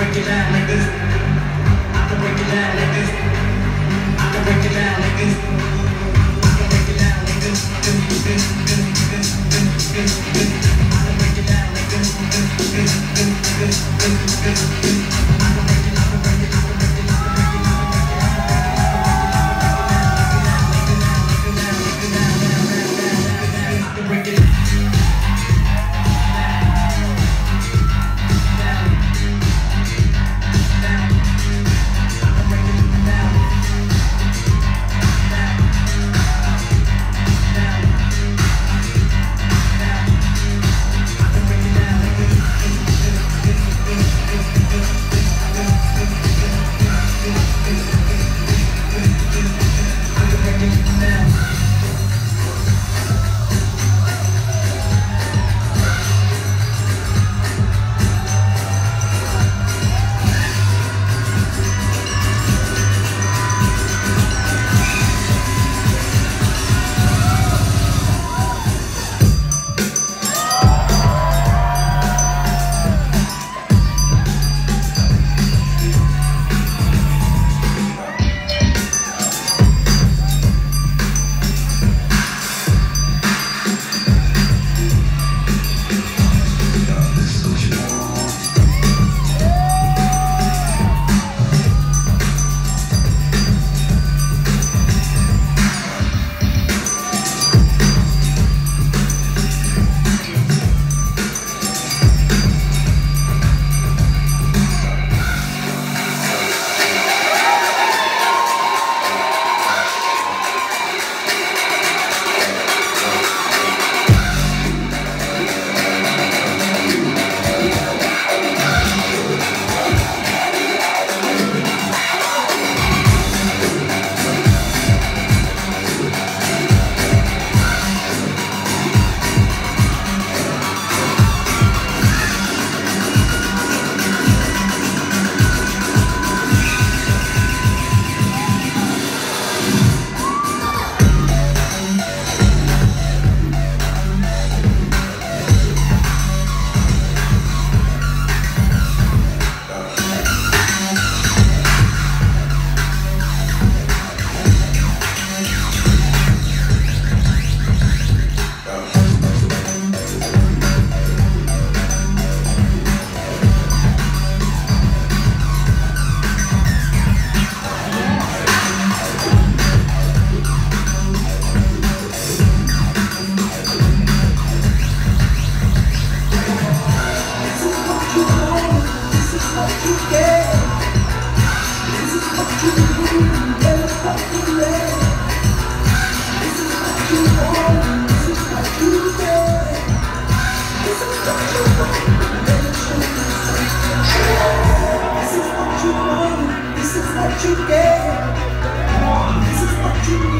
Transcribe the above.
break it down like this. I can break it down like this. I can break it down like this. I can break it down like this. I can break it down like this. what you get. This is what you need.